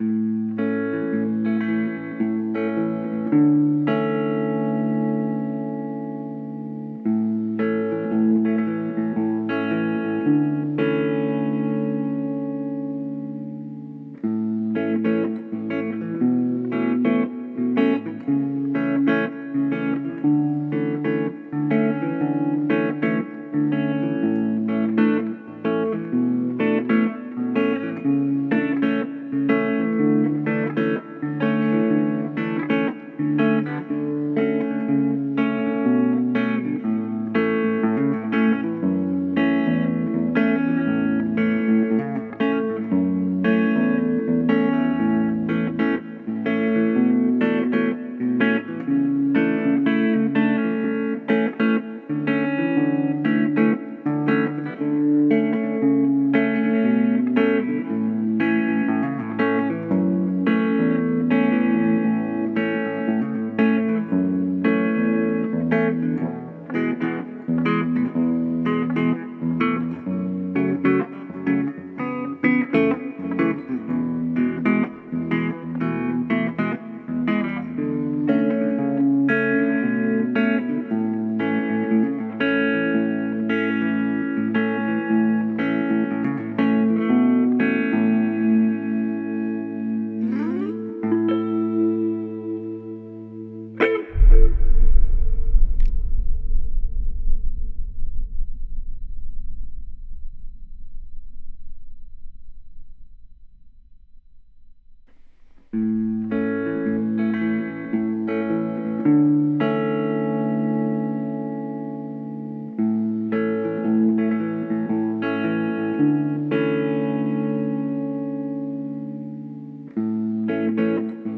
Mm-hmm. Música